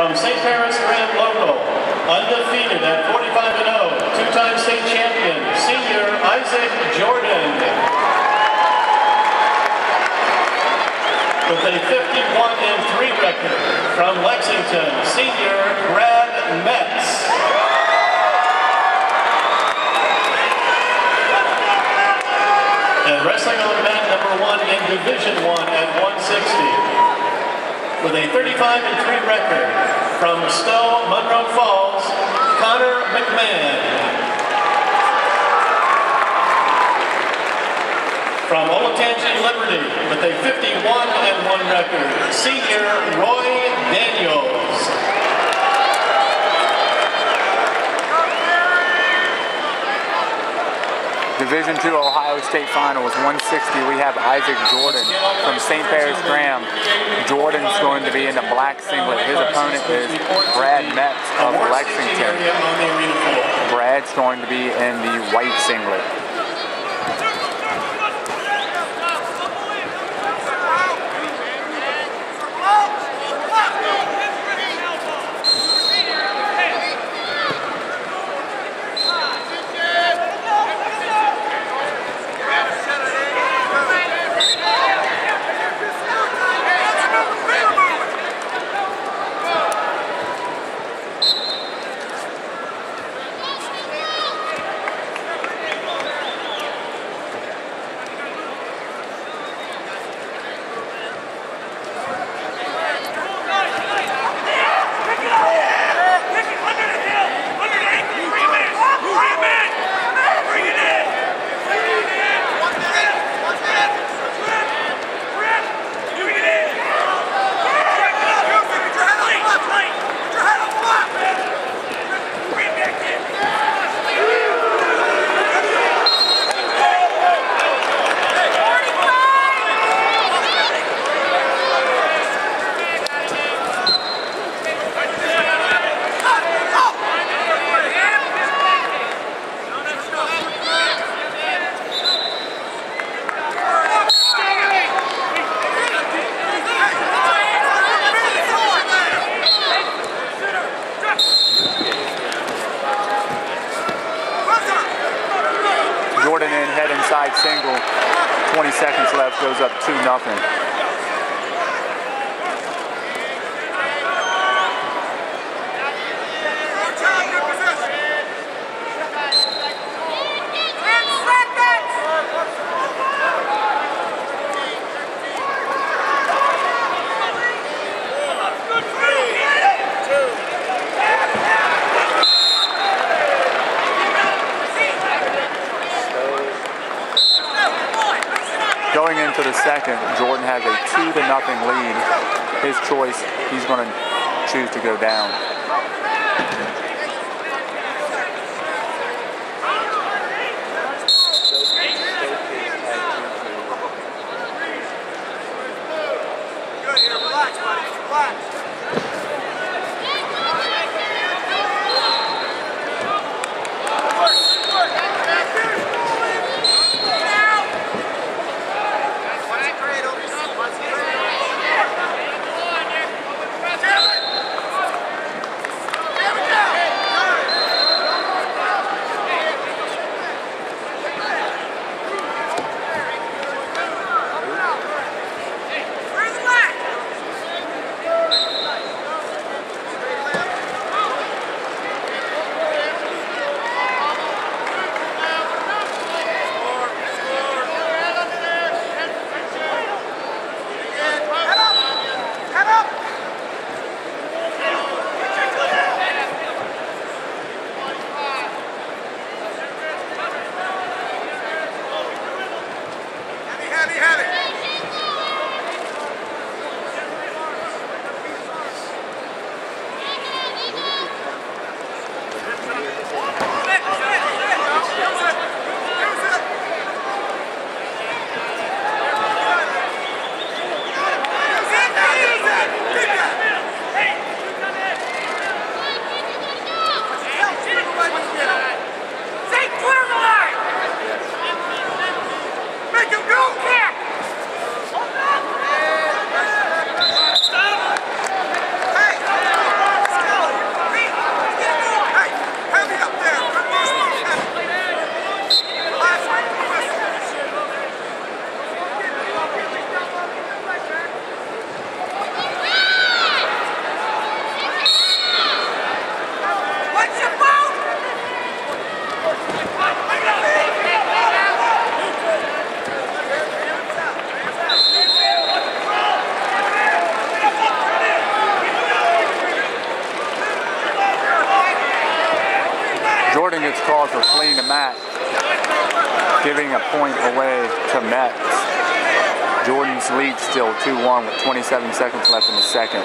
From St. Paris Graham Local, undefeated at 45-0, two-time state champion, senior Isaac Jordan. With a 51-3 record from Lexington, senior Brad Metz. And wrestling on mat number one in Division One at 160. With a 35 and 3 record from Stow, Munroe Falls, Connor McMahon. From Olentangy Liberty with a 51 and 1 record, senior Roy Daniels. Division II Ohio State Finals 160. We have Isaac Jordan from St. Paris Graham. Jordan's going to be in the black singlet. His opponent is Brad Metz of Lexington. Brad's going to be in the white singlet. Single. 20 seconds left, goes up 2 nothing. Into the second, Jordan has a two to nothing lead. His choice, he's going to choose to go down. Jordan gets called for fleeing the mat, giving a point away to Metz. Jordan's lead still 2-1 with 27 seconds left in the second.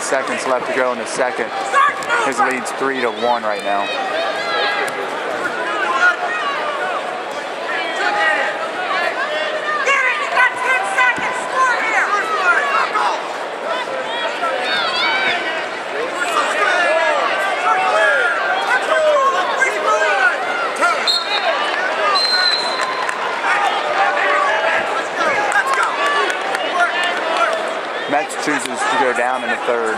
Seconds left to go in the second. His lead's 3 to 1 right now. chooses to go down in the third.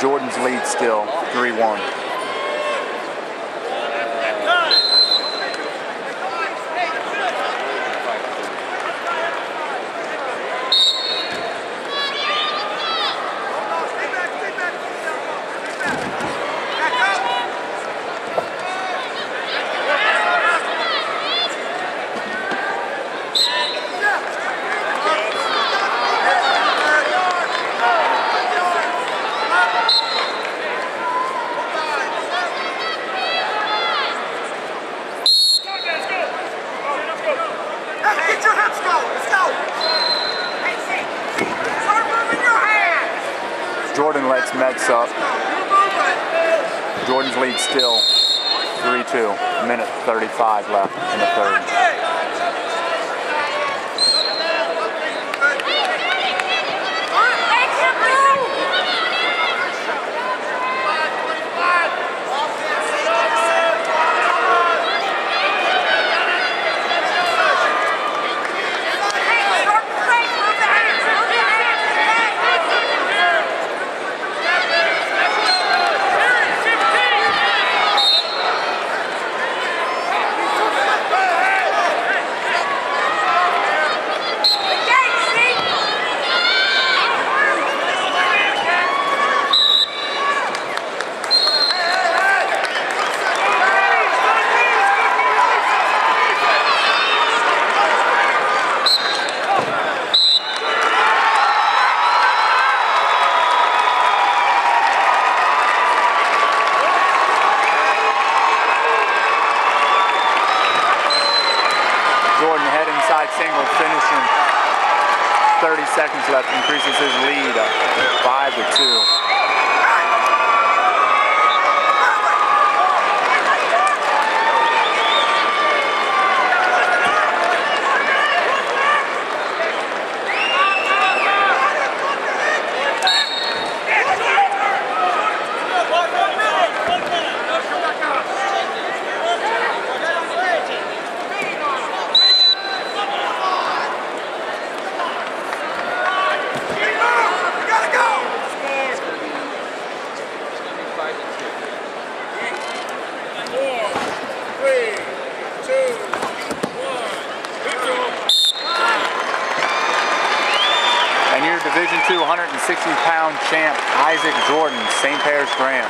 Jordan's lead still 3 1. Jordan's lead still 3-2. Minute 35 left in the third. Single finishing. 30 seconds left increases his lead up 5 to 2. We gotta go. And your Division II 160 pound champ, Isaac Jordan, St. Paris Graham.